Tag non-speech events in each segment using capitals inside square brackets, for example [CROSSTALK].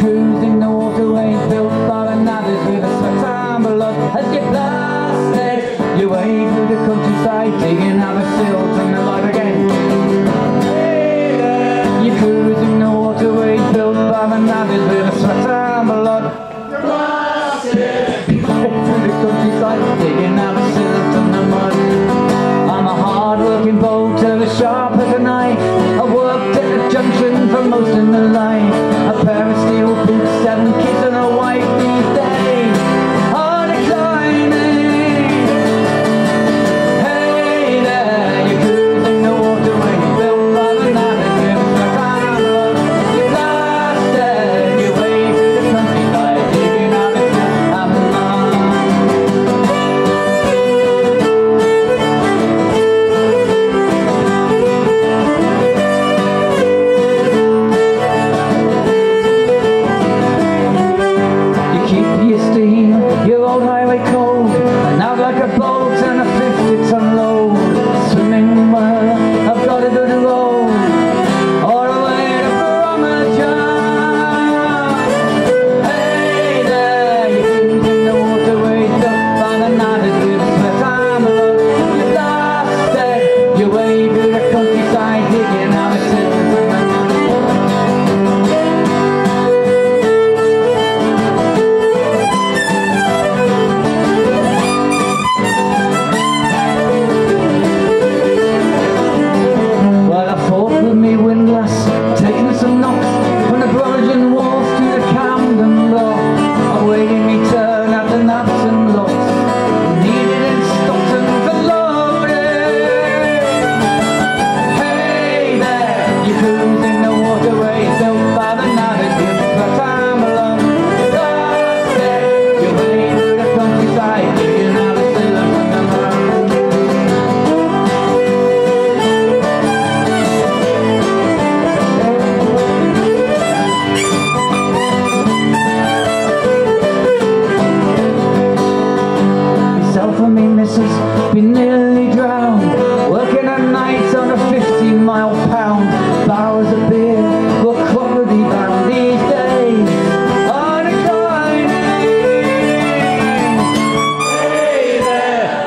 who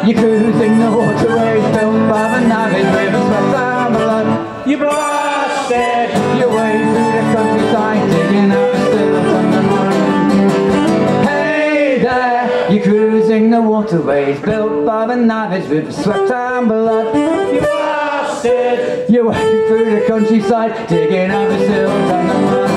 You're cruising the waterways built by the navvies with a sweat down the blood. You blasted your way through the countryside, digging up the silver from the mine. Hey there, you're cruising the waterways built by the navvies with a sweat down blood. You blasted. You're walking through the countryside, digging up the silver from the mud.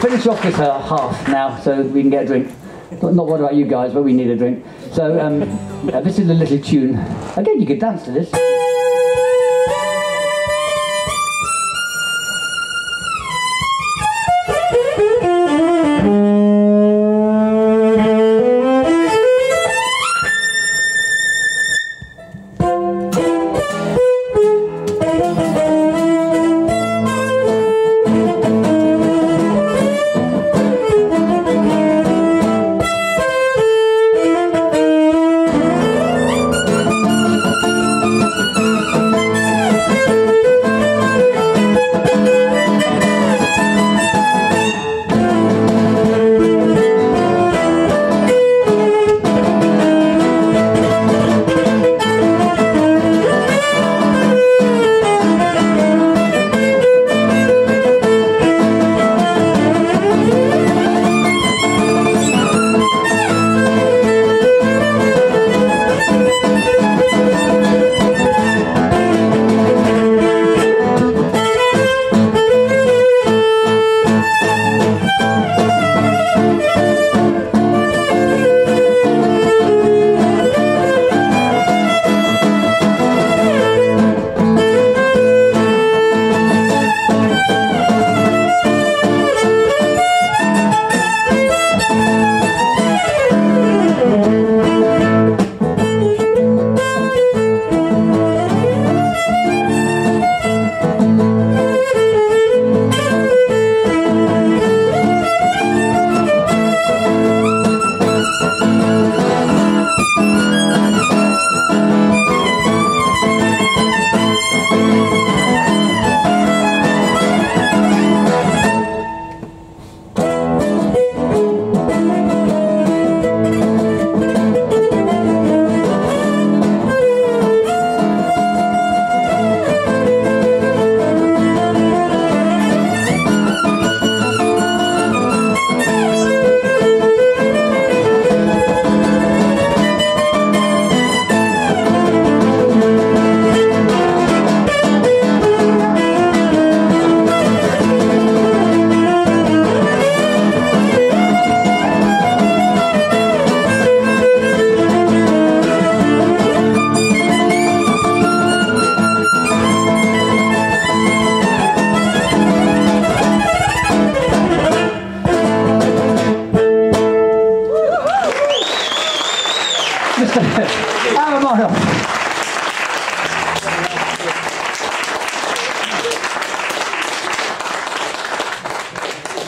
finish off this uh, half now so we can get a drink. Not, not what about you guys, but we need a drink. So um, [LAUGHS] uh, this is a little tune. Again, you could dance to this.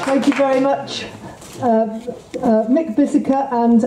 Thank you very much, uh, uh, Mick Bisiker and